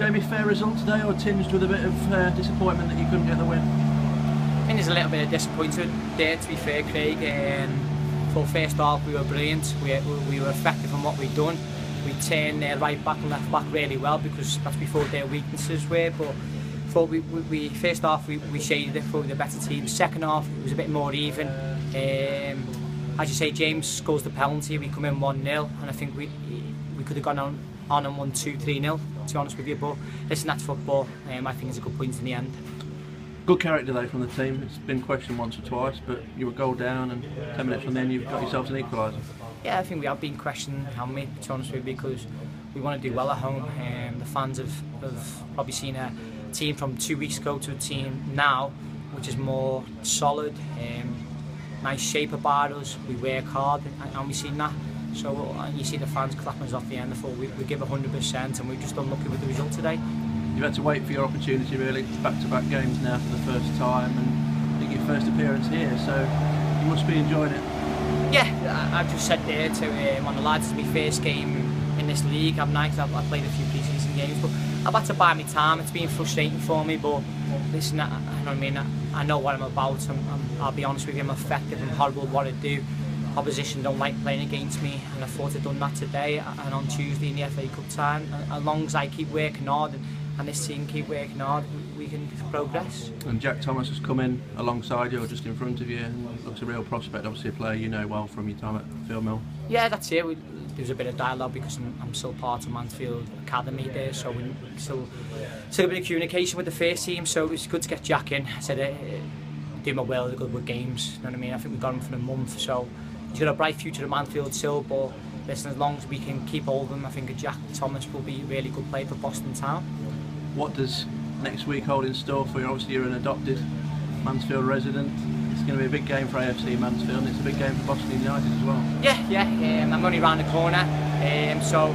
Jamie, fair result today or tinged with a bit of uh, disappointment that you couldn't get the win? I think there's a little bit of disappointment there, to be fair, Craig. Um, for first half, we were brilliant. We, we were effective in what we'd done. We turned their right back and left back really well because that's before their weaknesses were. But thought we, we, we first half we, we shaded it for the better team. Second half it was a bit more even. Um, as you say, James scores the penalty. We come in one 0 and I think we we could have gone on on and won two three 0 To be honest with you, but listen, that's football. Um, I think it's a good point in the end. Good character though from the team. It's been questioned once or twice, but you were goal down, and ten minutes from then you've got yourselves an equaliser. Yeah, I think we have been questioned, haven't we? To be honest with you, because we want to do well at home. Um, the fans have, have probably seen a team from two weeks ago to a team now, which is more solid. Um, nice shape about us. We work hard, and, and we've seen that. So uh, you see the fans clapping us off the end. I thought we, we give 100%, and we're just unlucky with the result today. You've had to wait for your opportunity, really. Back-to-back -back games now for the first time, and I think your first appearance here. So you must be enjoying it. Yeah, I, I've just said there to um, on the lads, it's my first game in this league. I'm nice. I've, I've played a few pre-season games, but I've had to buy my time. It's been frustrating for me, but listen, I, I know what I mean. I, I know what I'm about. I'm, I'm, I'll be honest with you, I'm effective and horrible at what I do. Opposition don't like playing against me, and I thought I'd done that today and on Tuesday in the FA Cup time. As long as I keep working hard and, and this team keep working hard, we can progress. And Jack Thomas has come in alongside you or just in front of you and looks a real prospect, obviously a player you know well from your time at Field Mill. Yeah, that's it. We, there was a bit of dialogue because I'm, I'm still part of Mansfield Academy there, so we still still a bit of communication with the first team. So it was good to get Jack in. I said, uh, do my well, good with games. You know what I mean? I think we've got him for a month, so he's got a bright future at Mansfield still. But listen, as long as we can keep hold of him, I think Jack Thomas will be a really good player for Boston Town. What does next week hold in store for you? Obviously, you're an adopted Mansfield resident it's going to be a big game for AFC Mansfield and it's a big game for Boston United as well. Yeah, yeah, um, I'm only around the corner, um, so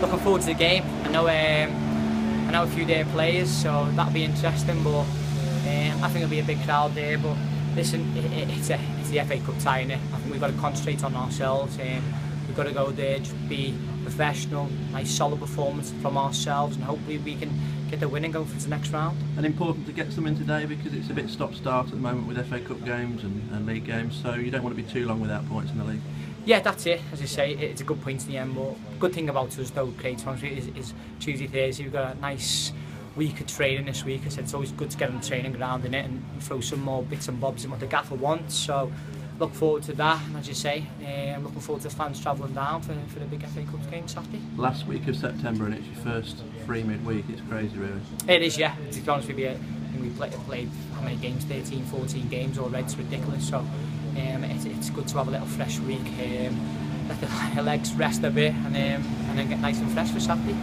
looking forward to the game. I know um, I know a few their players, so that'll be interesting, but um, I think it'll be a big crowd there. But listen, it, it, it's, a, it's the FA Cup tie, innit? I think we've got to concentrate on ourselves. Um, we've got to go there, just be professional, nice solid performance from ourselves, and hopefully we can get the win and go for the next round. And important to get something today because it's a bit stop-start at the moment with FA Cup games and, and league games, so you don't want to be too long without points in the league. Yeah, that's it. As I say, it's a good point in the end. But good thing about us, though, Craig, is, is Tuesday, Thursday. We've got a nice week of training this week. I said it's always good to get on the training ground in it and throw some more bits and bobs in what the gaffer wants. So look forward to that. And as you say, uh, I'm looking forward to fans travelling down for, for the big FA Cup game Saturday. Last week of September, and it's your first free midweek. It's crazy, really. It is, yeah. To be honest with you, we played, played how many games? 13, 14 games already. It's ridiculous. So um, it's, it's good to have a little fresh week. Um, let the legs rest a bit and, um, and then get nice and fresh for Saturday.